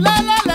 la la la.